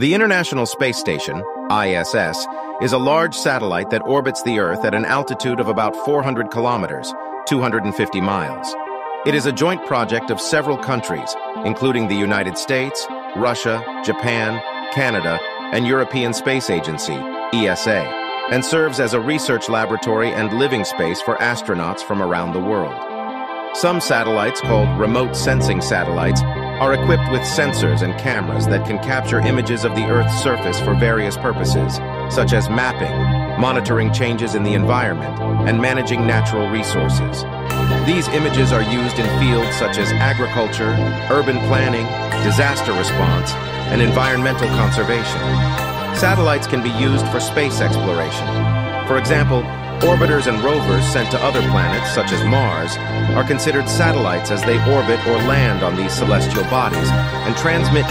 The International Space Station, ISS, is a large satellite that orbits the Earth at an altitude of about 400 kilometers, 250 miles. It is a joint project of several countries, including the United States, Russia, Japan, Canada, and European Space Agency, ESA, and serves as a research laboratory and living space for astronauts from around the world. Some satellites, called remote sensing satellites, are equipped with sensors and cameras that can capture images of the Earth's surface for various purposes, such as mapping, monitoring changes in the environment, and managing natural resources. These images are used in fields such as agriculture, urban planning, disaster response, and environmental conservation. Satellites can be used for space exploration. For example, Orbiters and rovers sent to other planets, such as Mars, are considered satellites as they orbit or land on these celestial bodies and transmit